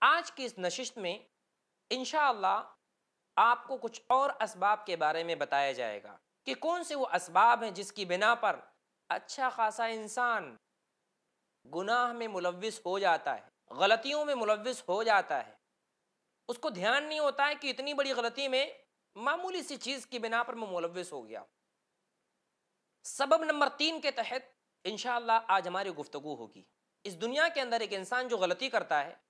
آج کی اس نشست میں انشاءاللہ آپ کو کچھ اور اسباب کے بارے میں بتایا جائے گا کہ کون سے وہ اسباب ہیں جس کی بنا پر اچھا خاصا انسان گناہ میں ملوث ہو جاتا ہے، غلطیوں میں ملوث ہو جاتا ہے۔ اس کو دھیان نہیں ہوتا ہے کہ اتنی بڑی غلطی میں معمولی سی چیز کی بنا پر میں ملوث ہو گیا۔ سبب نمبر تین کے تحت انشاءاللہ آج ہماری گفتگو ہوگی۔ اس دنیا کے اندر ایک انسان جو غلطی کرتا ہے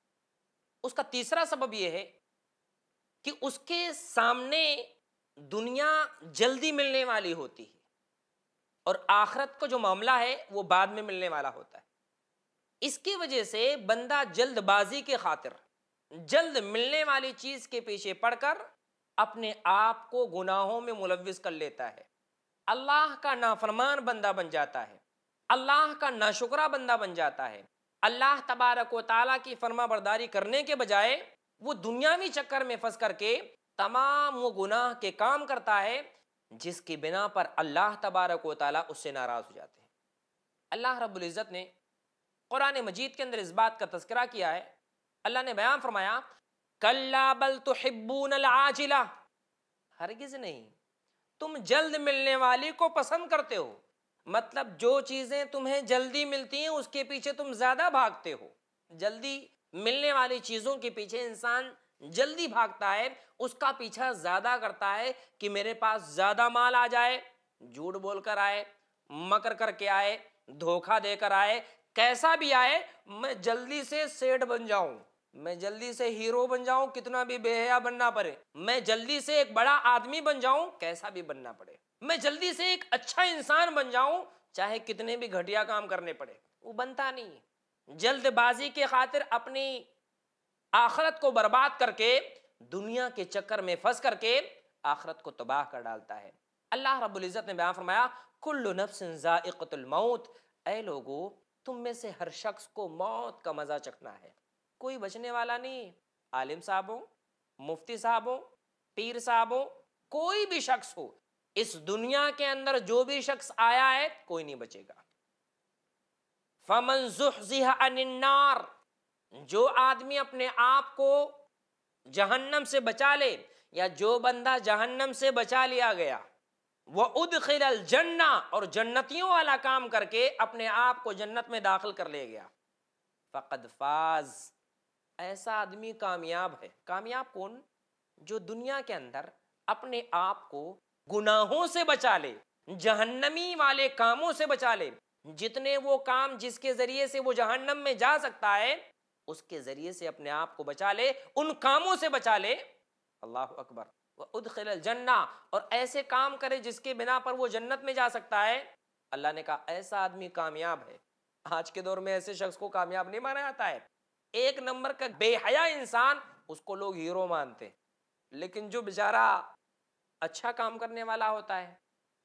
اس کا تیسرا سبب یہ ہے کہ اس کے سامنے دنیا جلدی ملنے والی ہوتی ہے اور آخرت کا جو معاملہ ہے وہ بعد میں ملنے والا ہوتا ہے۔ اس کی وجہ سے بندہ جلد بازی کے خاطر جلد ملنے والی چیز کے پیچھے پڑ کر اپنے آپ کو گناہوں میں ملوث کر لیتا ہے۔ اللہ کا نافرمان بندہ بن جاتا ہے۔ اللہ کا ناشکرہ بندہ بن جاتا ہے۔ اللہ تبارک و تعالیٰ کی فرما برداری کرنے کے بجائے وہ دنیاوی چکر میں پھنس کر کے تمام وہ گناہ کے کام کرتا ہے، جس کی بنا پر اللہ تبارک و تعالیٰ اس سے ناراض ہو جاتے ہیں۔ اللہ رب العزت نے قرآن مجید کے اندر اس بات کا تذکرہ کیا ہے۔ اللہ نے بیان فرمایا، کلا بل تحبون العاجلہ۔ ہرگز نہیں، تم جلد ملنے والی کو پسند کرتے ہو۔ مطلب جو چیزیں تمہیں جلدی ملتی ہیں، اس کے پیچھے تم زیادہ بھاگتے ہو۔ جلدی ملنے والی چیزوں کے پیچھے انسان جلدی بھاگتا ہے، اس کا پیچھا زیادہ کرتا ہے کہ میرے پاس زیادہ مال آ جائے، جھوٹ بول کر آئے، مکر کر کے آئے، دھوکہ دے کر آئے، کیسا بھی آئے، میں جلدی سے سیٹ بن جاؤں۔ میں جلدی سے ہیرو بن جاؤں، کتنا بھی بے حیا بننا پڑے۔ میں جلدی سے ایک بڑا آدمی بن جاؤں، کیسا بھی بننا پڑے۔ میں جلدی سے ایک اچھا انسان بن جاؤں چاہے کتنے بھی گھٹیا کام کرنے پڑے۔ وہ بنتا نہیں۔ جلد بازی کے خاطر اپنی آخرت کو برباد کر کے دنیا کے چکر میں پھنس کر کے آخرت کو تباہ کر ڈالتا ہے۔ اللہ رب العزت نے بیان فرمایا کل نفس ذائقت الموت۔ اے لوگو تم میں سے ہر شخص کو موت کا مزہ چکھنا ہے۔ کوئی بچنے والا نہیں۔ عالم صاحب ہو مفتی صاحب ہو پیر صاحب ہو کوئی بھی شخص ہو اس دنیا کے اندر جو بھی شخص آیا ہے، کوئی نہیں بچے گا۔ فمن زحزح عن النار۔ جو آدمی اپنے آپ کو جہنم سے بچا لے یا جو بندہ جہنم سے بچا لیا گیا وہ ادخل الجنہ اور جنتیوں والا کام کر کے اپنے آپ کو جنت میں داخل کر لے گیا۔ فقد فاز۔ ایسا آدمی کامیاب ہے۔ کامیاب کون؟ جو دنیا کے اندر اپنے آپ کو گناہوں سے بچا لے، جہنمی والے کاموں سے بچا لے۔ جتنے وہ کام جس کے ذریعے سے وہ جہنم میں جا سکتا ہے، اس کے ذریعے سے اپنے آپ کو بچا لے، ان کاموں سے بچا لے۔ اللہ اکبر۔ ادخل الجنہ اور ایسے کام کرے جس کے بنا پر وہ جنت میں جا سکتا ہے۔ اللہ نے کہا، ایسا آدمی کامیاب ہے۔ آج کے دور میں ایسے شخص کو کامیاب نہیں مانا جاتا ہے۔ ایک نمبر کا بے حیا انسان، اس کو لوگ ہیرو مانتے لیکن جو بیچارہ اچھا کام کرنے والا ہوتا ہے،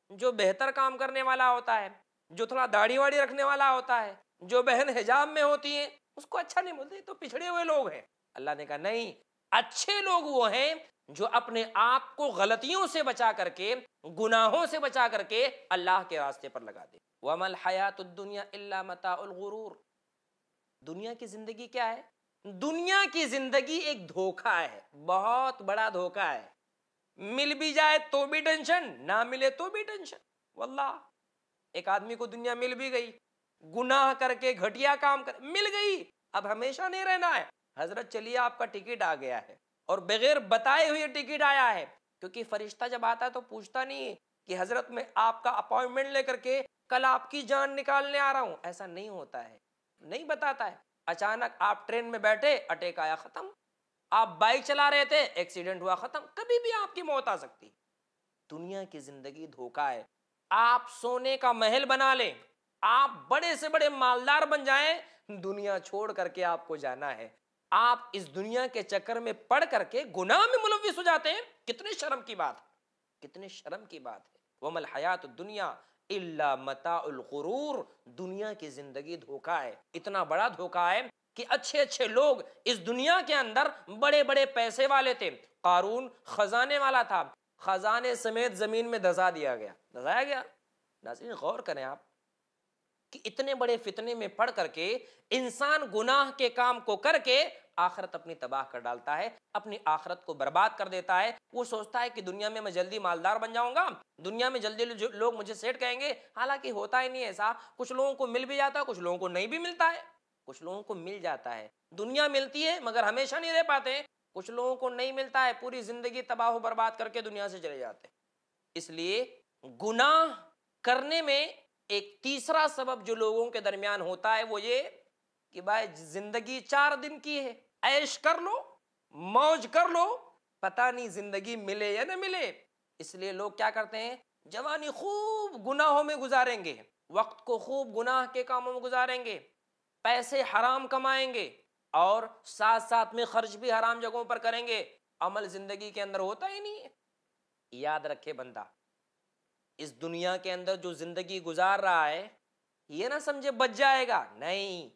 جو بہتر کام کرنے والا ہوتا ہے، جو تھوڑا داڑھی واڑی رکھنے والا ہوتا ہے، جو بہن حجاب میں ہوتی ہیں، اس کو اچھا نہیں بولتے تو پچھڑے ہوئے لوگ ہیں۔ اللہ نے کہا، نہیں، اچھے لوگ وہ ہیں جو اپنے آپ کو غلطیوں سے بچا کر کے، گناہوں سے بچا کر کے اللہ کے راستے پر لگا دے۔ وَمَا الْحَيَاةُ الدُّنْيَا إِلَّا مَتَاءُ الْغُرُورِ۔ دنیا کی زندگی کیا ہے؟ دنیا کی زندگی ایک دھوکہ ہے، بہت بڑا دھوکہ ہے۔ مل بھی جائے تو بھی ٹینشن، نہ ملے تو بھی ٹینشن۔ واللہ، ایک آدمی کو دنیا مل بھی گئی۔ گناہ کر کے گھٹیا کام کر، مل گئی۔ اب ہمیشہ نہیں رہنا ہے۔ حضرت، چلیے، آپ کا ٹکٹ آ گیا ہے۔ اور بغیر بتائے ہوئے ٹکٹ آیا ہے۔ کیونکہ فرشتہ جب آتا ہے تو پوچھتا نہیں ہے کہ حضرت، میں آپ کا اپوائنٹمنٹ لے کر کے کل آپ کی جان نکالنے آ رہا ہوں۔ ایسا نہیں ہوتا ہے۔ نہیں بتاتا ہے۔ اچانک آپ ٹرین میں بیٹھے، اٹیک آیا، ختم۔ آپ بائک چلا رہے تھے ایکسیڈنٹ ہوا، ختم، کبھی بھی آپ کی موت آ سکتی۔ دنیا کی زندگی دھوکا ہے۔ آپ سونے کا محل بنا لیں۔ آپ بڑے سے بڑے مالدار بن جائیں۔ دنیا چھوڑ کر کے آپ کو جانا ہے۔ آپ اس دنیا کے چکر میں پڑ کر کے گناہ میں ملوث ہو جاتے ہیں۔ کتنے شرم کی بات ہے۔ کتنے شرم کی بات ہے۔ وہ مل حیات دنیا اللہ متا الغرور۔ دنیا کی زندگی دھوکا ہے۔ اتنا بڑا دھوکا ہے۔ کہ اچھے اچھے لوگ اس دنیا کے اندر بڑے بڑے پیسے والے تھے۔ قارون خزانے والا تھا۔ خزانے سمیت زمین میں دزا دیا گیا۔ دزایا گیا؟ ناظرین، غور کریں آپ کہ اتنے بڑے فتنے میں پڑھ کر کے، انسان گناہ کے کام کو کر کے آخرت اپنی تباہ کر ڈالتا ہے، اپنی آخرت کو برباد کر دیتا ہے۔ وہ سوچتا ہے کہ دنیا میں میں جلدی مالدار بن جاؤں گا۔ دنیا میں جلدی لوگ مجھے سیٹ کہیں گے۔ حالانکہ ہوتا ہی نہیں ایسا۔ کچھ لوگوں کو مل بھی جاتا ہے کچھ لوگوں کو نہیں بھی ملتا ہے۔ کچھ لوگوں کو مل جاتا ہے۔ دنیا ملتی ہے مگر ہمیشہ نہیں رہ پاتے۔ کچھ لوگوں کو نہیں ملتا ہے، پوری زندگی تباہ و برباد کر کے دنیا سے چلے جاتے۔ اس لیے گناہ کرنے میں ایک تیسرا سبب جو لوگوں کے درمیان ہوتا ہے وہ یہ کہ بھائی زندگی چار دن کی ہے۔ عیش کر لو، موج کر لو، پتہ نہیں زندگی ملے یا نہ ملے۔ اس لیے لوگ کیا کرتے ہیں؟ جوانی خوب گناہوں میں گزاریں گے۔ وقت کو خوب گناہ کے کاموں میں گزاریں گے۔ پیسے حرام کمائیں گے اور ساتھ ساتھ میں خرچ بھی حرام جگہوں پر کریں گے، عمل زندگی کے اندر ہوتا ہی نہیں ہے۔ یاد رکھے بندہ، اس دنیا کے اندر جو زندگی گزار رہا ہے، یہ نہ سمجھے بچ جائے گا۔ نہیں،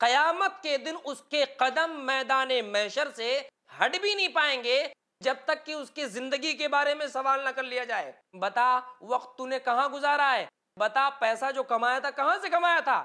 قیامت کے دن اس کے قدم میدان میشر سے ہٹ بھی نہیں پائیں گے جب تک کہ اس کی زندگی کے بارے میں سوال نہ کر لیا جائے۔ بتا، وقت تو نے کہاں گزارا ہے؟ بتا، پیسہ جو کمایا تھا، کہاں سے کمایا تھا؟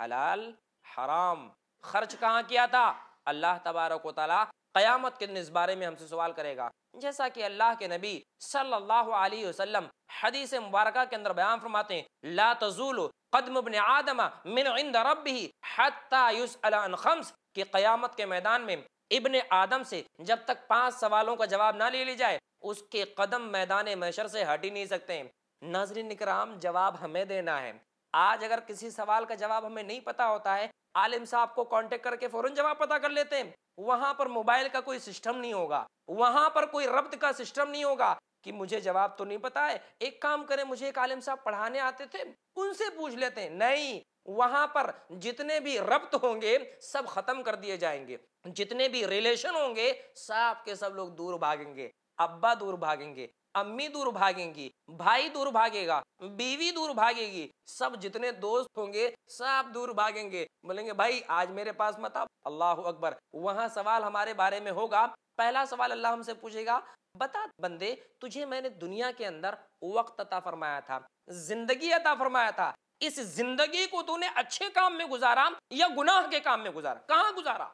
حلال حرام خرچ کہاں کیا تھا؟ اللہ تبارک و تعالی قیامت کے دن اس بارے میں ہم سے سوال کرے گا۔ جیسا کہ اللہ کے نبی صلی اللہ علیہ وسلم حدیث مبارکہ کے اندر بیان فرماتے ہیں، لا تزول قدم ابن آدم من عند ربه حتی يسأل عن خمس، کہ قیامت کے میدان میں ابن آدم سے جب تک پانچ سوالوں کا جواب نہ لے لی جائے، اس کے قدم میدان محشر سے ہٹ ہی نہیں سکتے ہیں۔ ناظرین اکرام، جواب ہمیں دینا ہے۔ آج اگر کسی سوال کا جواب ہمیں نہیں پتا ہوتا ہے عالم صاحب کو کانٹیکٹ کر کے فوراً جواب پتا کر لیتے ہیں۔ وہاں پر موبائل کا کوئی سسٹم نہیں ہوگا۔ وہاں پر کوئی ربط کا سسٹم نہیں ہوگا کہ مجھے جواب تو نہیں پتا ہے۔ ایک کام کریں، مجھے ایک عالم صاحب پڑھانے آتے تھے، ان سے پوچھ لیتے ہیں۔ نہیں، وہاں پر جتنے بھی ربط ہوں گے، سب ختم کر دیے جائیں گے۔ جتنے بھی ریلیشن ہوں گے، سب کے سب لوگ دور بھاگیں گے۔ ابا دور بھاگیں گے۔ امی دور بھاگیں گی، بھائی دور بھاگے گا، بیوی دور بھاگے گی، سب جتنے دوست ہوں گے، سب دور بھاگیں گے۔ بولیں گے، بھائی، آج میرے پاس مت اللہ اکبر۔ وہاں سوال ہمارے بارے میں ہوگا۔ پہلا سوال اللہ ہم سے پوچھے گا، بتا بندے، تجھے میں نے دنیا کے اندر وقت عطا فرمایا تھا، زندگی عطا فرمایا تھا۔ اس زندگی کو تو نے اچھے کام میں گزارا یا گناہ کے کام میں گزارا؟ کہاں گزارا؟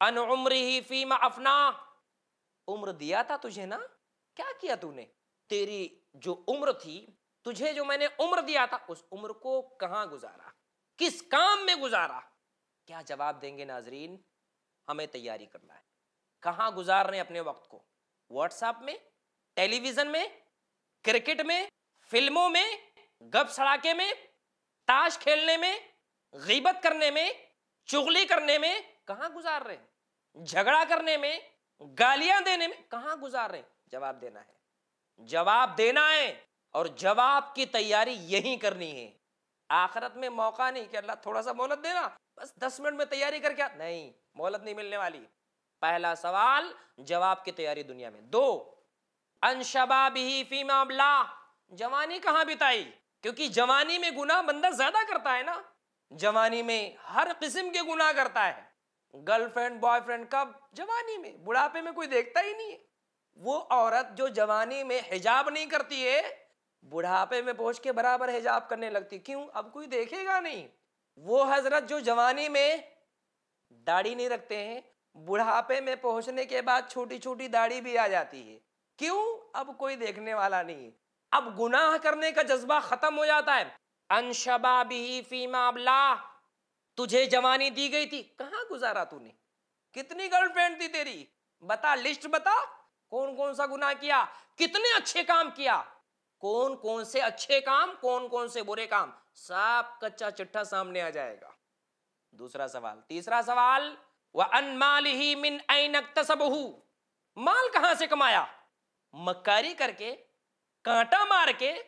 ان عمری فیما افنا۔ عمر دیا تھا تجھے نا؟ کیا کیا تو نے؟ تیری جو عمر تھی، تجھے جو میں نے عمر دیا تھا، اس عمر کو کہاں گزارا؟ کس کام میں گزارا؟ کیا جواب دیں گے ناظرین؟ ہمیں تیاری کرنا ہے۔ کہاں گزار رہے اپنے وقت کو؟ واٹس ایپ میں، ٹیلی ویژن میں، کرکٹ میں، فلموں میں، گپ سڑاکے میں، تاش کھیلنے میں، غیبت کرنے میں، چغلی کرنے میں، کہاں گزار رہے جھگڑا کرنے میں، گالیاں دینے میں، کہاں گزار رہے ہیں؟ جواب دینا ہے۔ جواب دینا ہے اور جواب کی تیاری یہی کرنی ہے۔ آخرت میں موقع نہیں کہ اللہ تھوڑا سا مولت دینا، بس دس منٹ میں تیاری کر کے نہیں مولت نہیں ملنے والی۔ پہلا سوال، جواب کی تیاری دنیا میں۔ دو فیما جوانی کہاں بتائی؟ کیونکہ جوانی میں گناہ بندہ زیادہ کرتا ہے نا۔ جوانی میں ہر قسم کے گناہ کرتا ہے۔ گرل فرینڈ، بوائے فرینڈ، کب؟ جوانی میں۔ بڑھاپے میں کوئی دیکھتا ہی نہیں ہے۔ وہ عورت جو جوانی میں حجاب نہیں کرتی ہے، بڑھاپے میں پہنچ کے برابر حجاب کرنے لگتی۔ کیوں؟ اب کوئی دیکھے گا نہیں۔ وہ حضرت جو جوانی میں داڑھی نہیں رکھتے ہیں، بڑھاپے میں پہنچنے کے بعد چھوٹی چھوٹی داڑھی بھی آ جاتی ہے۔ کیوں؟ اب کوئی دیکھنے والا نہیں اب گناہ کرنے کا جذبہ ختم ہو جاتا ہے۔ انشبا بھی فیما ابلا تجھے جوانی دی گئی تھی۔ کہاں گزارا تو نے؟ کتنی گرل فرینڈ تھی تیری؟ بتا، لسٹ بتا۔ کون کون سا گناہ کیا؟ کتنے اچھے کام کیا؟ کون کون سے اچھے کام کون کون سے برے کام؟ سب کچا چٹھا سامنے آ جائے گا۔ دوسرا سوال، تیسرا سوال وَأَن مَالِهِ مِنْ أَيْنَ اكْتَسَبُهُ مال کہاں سے کمایا؟ مکاری کر کے، کانٹا مار کے،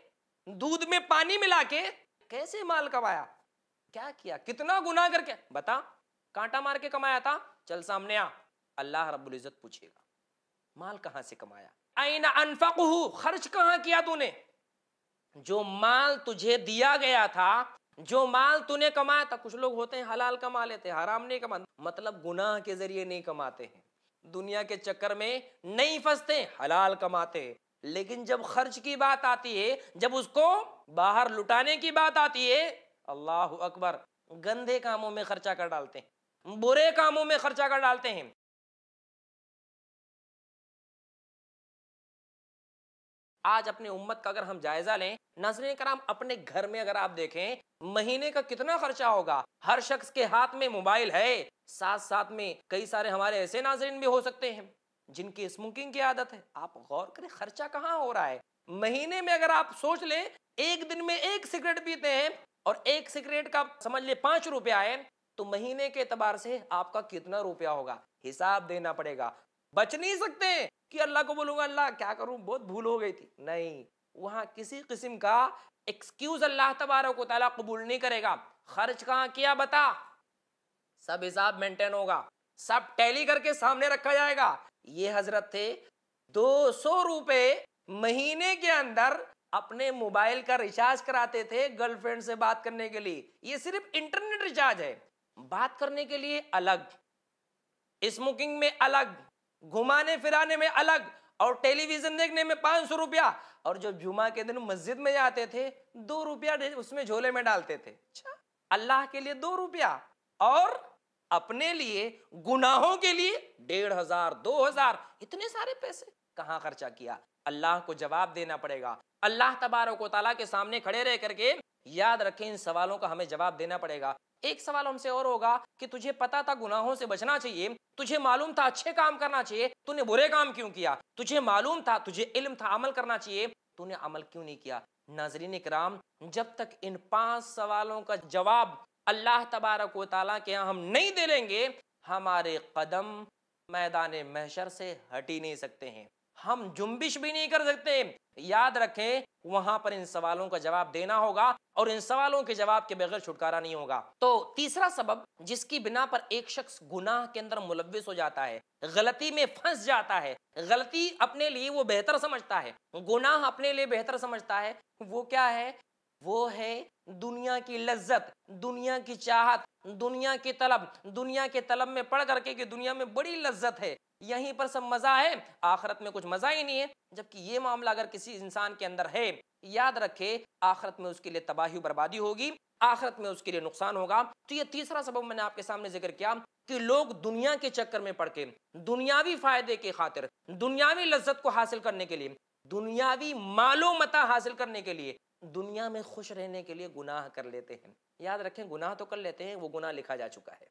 دودھ میں پانی ملا کے کیسے مال کمایا؟ کیا کیا؟ کتنا گناہ کر کے؟ بتا، کانٹا مار کے کمایا تھا، چل سامنے آ، اللہ رب العزت پوچھے گا۔ مال کہاں سے کمایا؟ این انفقہ خرچ کہاں کیا تو نے جو مال تجھے دیا گیا تھا، جو مال تو نے کمایا تھا، کچھ لوگ ہوتے ہیں حلال کما لیتے ہیں، حرام نہیں کماتے مطلب گناہ کے ذریعے نہیں کماتے ہیں۔ دنیا کے چکر میں نہیں پھنستے، حلال کماتے لیکن جب خرچ کی بات آتی ہے، جب اس کو باہر لٹانے کی بات آتی ہے، اللہ اکبر، گندے کاموں میں خرچہ کر ڈالتے ہیں، برے کاموں میں خرچہ کر ڈالتے ہیں۔ آج اپنے امت کا اگر ہم جائزہ لیں، ناظرین کرام، اپنے گھر میں اگر آپ دیکھیں، مہینے کا کتنا خرچہ ہوگا؟ ہر شخص کے ہاتھ میں موبائل ہے، ساتھ ساتھ میں کئی سارے ہمارے ایسے ناظرین بھی ہو سکتے ہیں، جن کی اسموکنگ کی عادت ہے۔ آپ غور کریں، خرچہ کہاں ہو رہا ہے؟ مہینے میں اگر آپ سوچ لیں، ایک دن میں ایک سگریٹ پیتے ہیں اور ایک سگریٹ کا سمجھ لیں پانچ روپیہ ہے تو مہینے کے اعتبار سے آپ کا کتنا روپیہ ہوگا؟ حساب دینا پڑے گا۔ بچ نہیں سکتے! کہ اللہ کو بولوں گا اللہ کیا کروں بہت بھول ہو گئی تھی نہیں وہاں کسی قسم کا ایکسکیوز اللہ تبارک و تعالیٰ قبول نہیں کرے گا خرچ کہاں کیا بتا سب حساب مینٹین ہوگا سب ٹیلی کر کے سامنے رکھا جائے گا یہ حضرت تھے دو سو روپے مہینے کے اندر اپنے موبائل کا ریچارج کراتے تھے گرل فرینڈ سے بات کرنے کے لیے یہ صرف انٹرنیٹ ریچارج ہے بات کرنے کے لیے الگ اسموکنگ میں الگ گھمانے پھرانے میں الگ اور ٹیلی ویژن دیکھنے میں پانچ سو روپیہ۔ اور جو جمعہ کے دن مسجد میں جاتے تھے، دو روپیہ اس میں جھولے میں ڈالتے تھے۔ اچھا اللہ کے لیے دو روپیہ۔ اور اپنے لیے گناہوں کے لیے ڈیڑھ ہزار، دو ہزار۔ اتنے سارے پیسے۔ کہاں خرچہ کیا؟ اللہ کو جواب دینا پڑے گا۔ اللہ تبارک و تعالیٰ کے سامنے کھڑے رہ کر کے یاد رکھیں ان سوالوں کا ہمیں جواب دینا پڑے گا۔ ایک سوال ہم سے اور ہوگا کہ تجھے پتا تھا گناہوں سے بچنا چاہیے، تجھے معلوم تھا اچھے کام کرنا چاہیے تو نے برے کام کیوں کیا؟ تجھے معلوم تھا، تجھے علم تھا، عمل کرنا چاہیے تو نے عمل کیوں نہیں کیا؟ ناظرین اکرام جب تک ان پانچ سوالوں کا جواب اللہ تبارک و تعالیٰ کے ہاں ہم نہیں دے لیں گے، ہمارے قدم میدان محشر سے ہٹ ہی نہیں سکتے ہیں۔ ہم جنبش بھی نہیں کر سکتے۔ یاد رکھیں وہاں پر ان سوالوں کا جواب دینا ہوگا اور ان سوالوں کے جواب کے بغیر چھٹکارا نہیں ہوگا۔ تو تیسرا سبب جس کی بنا پر ایک شخص گناہ کے اندر ملوث ہو جاتا ہے، غلطی میں پھنس جاتا ہے۔ غلطی اپنے لیے وہ بہتر سمجھتا ہے۔ گناہ اپنے لیے بہتر سمجھتا ہے۔ وہ کیا ہے؟ وہ ہے دنیا کی لذت، دنیا کی چاہت، دنیا کی طلب۔ دنیا کے طلب میں پڑھ کر کے کہ دنیا میں بڑی لذت ہے۔ یہیں پر سب مزہ ہے، آخرت میں کچھ مزہ ہی نہیں ہے۔ جبکہ یہ معاملہ اگر کسی انسان کے اندر ہے، یاد رکھے، آخرت میں اس کے لیے تباہی بربادی ہوگی، آخرت میں اس کے لیے نقصان ہوگا۔ تو یہ تیسرا سبب میں نے آپ کے سامنے ذکر کیا کہ لوگ دنیا کے چکر میں پڑھ کے، دنیاوی فائدے کے خاطر، دنیاوی لذت کو حاصل کرنے کے لیے، دنیاوی مالو متا حاصل کرنے کے لیے دنیا میں خوش رہنے کے لیے گناہ کر لیتے ہیں۔ یاد رکھیں، گناہ تو کر لیتے ہیں، وہ گناہ لکھا جا چکا ہے۔